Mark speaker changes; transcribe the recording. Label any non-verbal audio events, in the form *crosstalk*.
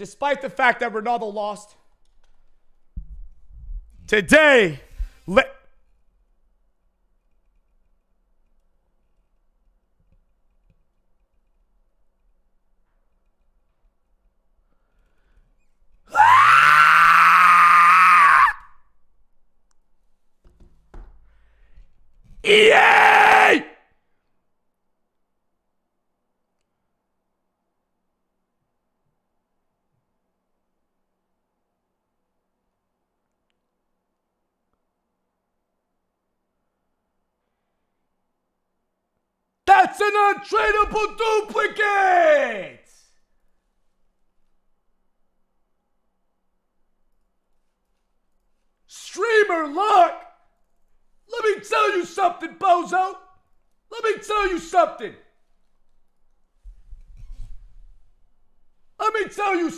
Speaker 1: despite the fact that Ronaldo lost. Today, let. *laughs* EA! That's an untradeable duplicate! Streamer luck! Let me tell you something, bozo! Let me tell you something! Let me tell you